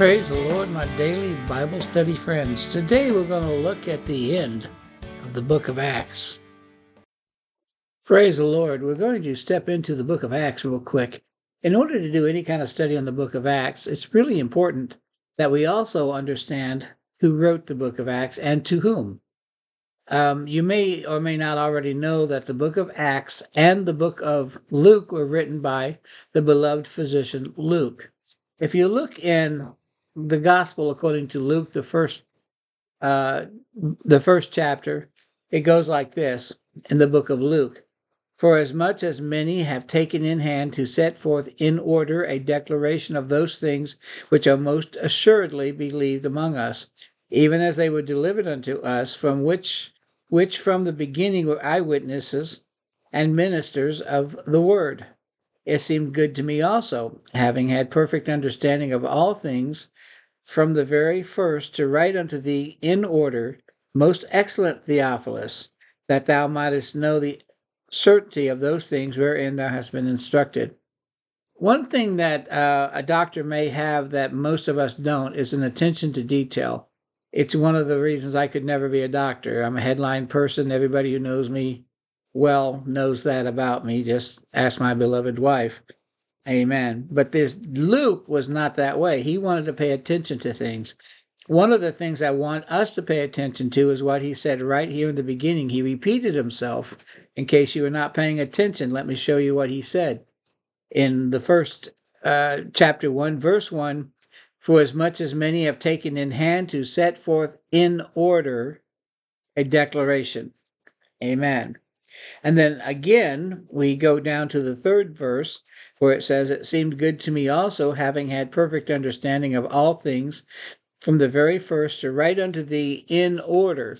Praise the Lord, my daily Bible study friends. Today we're going to look at the end of the book of Acts. Praise the Lord. We're going to step into the book of Acts real quick. In order to do any kind of study on the book of Acts, it's really important that we also understand who wrote the book of Acts and to whom. Um, you may or may not already know that the book of Acts and the book of Luke were written by the beloved physician Luke. If you look in the gospel according to Luke, the first uh, the first chapter, it goes like this in the book of Luke. For as much as many have taken in hand to set forth in order a declaration of those things which are most assuredly believed among us, even as they were delivered unto us, from which which from the beginning were eyewitnesses and ministers of the word. It seemed good to me also, having had perfect understanding of all things, from the very first to write unto thee in order, most excellent Theophilus, that thou mightest know the certainty of those things wherein thou hast been instructed. One thing that uh, a doctor may have that most of us don't is an attention to detail. It's one of the reasons I could never be a doctor. I'm a headline person. Everybody who knows me well knows that about me. Just ask my beloved wife. Amen. But this Luke was not that way. He wanted to pay attention to things. One of the things I want us to pay attention to is what he said right here in the beginning. He repeated himself. In case you were not paying attention, let me show you what he said. In the first uh, chapter 1, verse 1 For as much as many have taken in hand to set forth in order a declaration. Amen. And then again, we go down to the third verse where it says, It seemed good to me also, having had perfect understanding of all things from the very first, to write unto thee in order.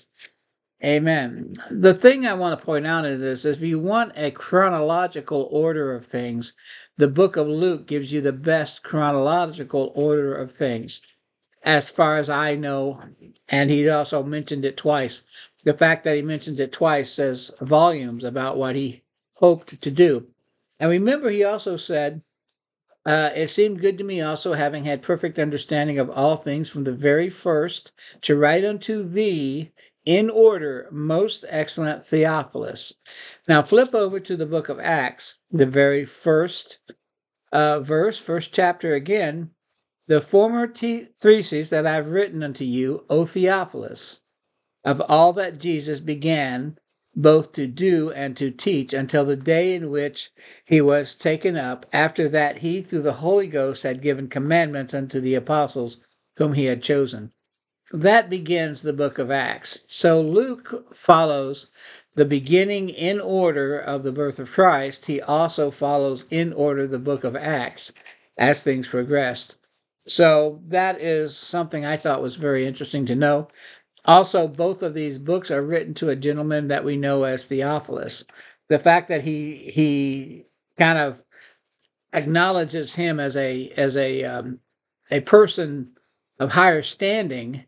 Amen. The thing I want to point out in this is if you want a chronological order of things, the book of Luke gives you the best chronological order of things, as far as I know. And he also mentioned it twice the fact that he mentions it twice says volumes about what he hoped to do. And remember, he also said, uh, It seemed good to me also, having had perfect understanding of all things from the very first, to write unto thee in order, most excellent Theophilus. Now, flip over to the book of Acts, the very first uh, verse, first chapter again. The former theses that I've written unto you, O Theophilus of all that Jesus began both to do and to teach until the day in which he was taken up. After that, he, through the Holy Ghost, had given commandments unto the apostles whom he had chosen. That begins the book of Acts. So Luke follows the beginning in order of the birth of Christ. He also follows in order the book of Acts as things progressed. So that is something I thought was very interesting to know. Also, both of these books are written to a gentleman that we know as Theophilus. The fact that he he kind of acknowledges him as a as a um, a person of higher standing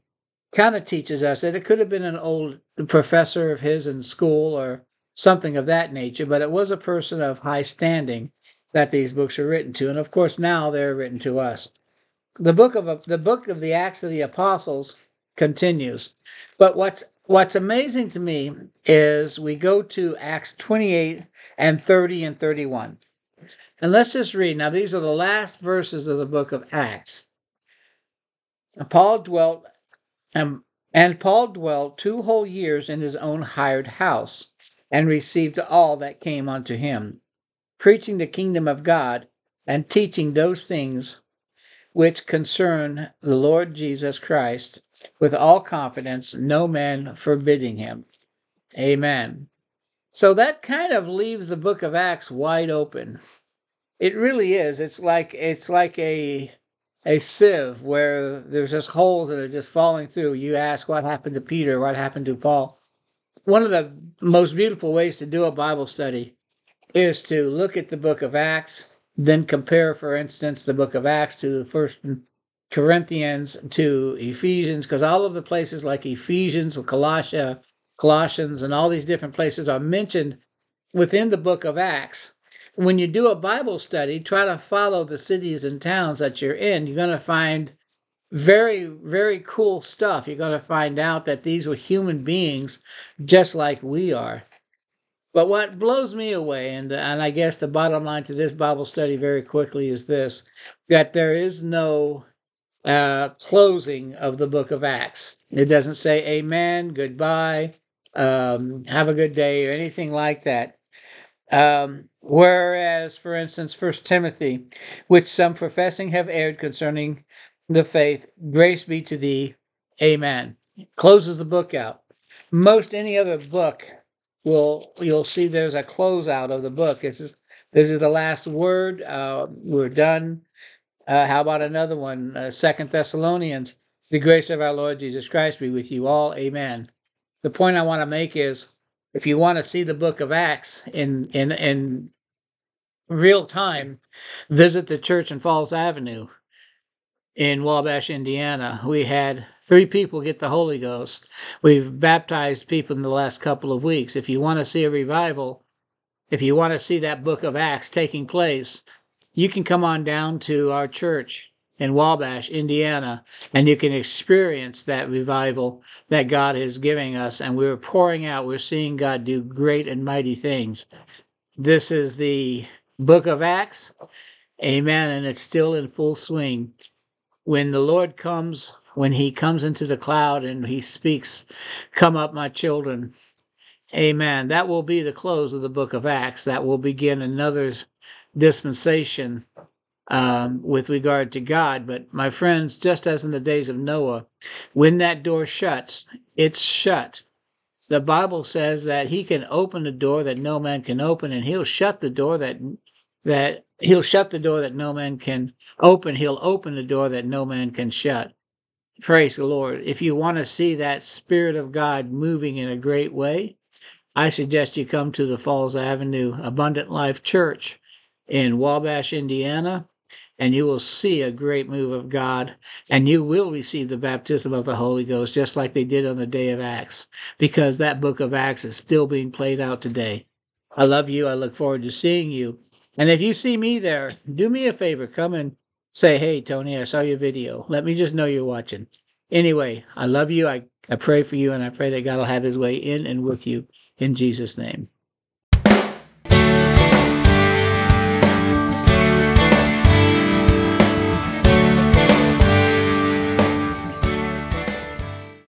kind of teaches us that it could have been an old professor of his in school or something of that nature, but it was a person of high standing that these books are written to, and of course now they're written to us. The book of the book of the Acts of the Apostles continues. But what's what's amazing to me is we go to Acts 28 and 30 and 31. And let's just read. Now, these are the last verses of the book of Acts. Paul dwelt, um, and Paul dwelt two whole years in his own hired house, and received all that came unto him, preaching the kingdom of God, and teaching those things which concern the Lord Jesus Christ with all confidence, no man forbidding him. Amen. So that kind of leaves the book of Acts wide open. It really is. It's like it's like a a sieve where there's just holes that are just falling through. You ask what happened to Peter, what happened to Paul. One of the most beautiful ways to do a Bible study is to look at the book of Acts then compare, for instance, the book of Acts to the first Corinthians to Ephesians, because all of the places like Ephesians, Colossia, Colossians, and all these different places are mentioned within the book of Acts. When you do a Bible study, try to follow the cities and towns that you're in. You're going to find very, very cool stuff. You're going to find out that these were human beings just like we are. But what blows me away, and, and I guess the bottom line to this Bible study very quickly is this that there is no uh, closing of the book of Acts. It doesn't say amen, goodbye, um, have a good day, or anything like that. Um, whereas, for instance, First Timothy, which some professing have erred concerning the faith, grace be to thee, amen. Closes the book out. Most any other book will you'll see there's a closeout of the book. This is this is the last word. Uh, we're done. Uh, how about another one? Uh, Second Thessalonians. The grace of our Lord Jesus Christ be with you all. Amen. The point I want to make is, if you want to see the Book of Acts in in in real time, visit the church in Falls Avenue in Wabash, Indiana. We had three people get the Holy Ghost. We've baptized people in the last couple of weeks. If you want to see a revival, if you want to see that book of Acts taking place, you can come on down to our church in Wabash, Indiana, and you can experience that revival that God is giving us. And we're pouring out, we're seeing God do great and mighty things. This is the book of Acts. Amen. And it's still in full swing when the Lord comes, when he comes into the cloud and he speaks, Come up, my children. Amen. That will be the close of the book of Acts. That will begin another dispensation um, with regard to God. But my friends, just as in the days of Noah, when that door shuts, it's shut. The Bible says that he can open the door that no man can open, and he'll shut the door that that he'll shut the door that no man can open. He'll open the door that no man can shut. Praise the Lord. If you want to see that Spirit of God moving in a great way, I suggest you come to the Falls Avenue Abundant Life Church in Wabash, Indiana, and you will see a great move of God, and you will receive the baptism of the Holy Ghost just like they did on the day of Acts, because that book of Acts is still being played out today. I love you. I look forward to seeing you. And if you see me there, do me a favor, come and say, hey, Tony, I saw your video. Let me just know you're watching. Anyway, I love you. I, I pray for you, and I pray that God will have his way in and with you in Jesus' name.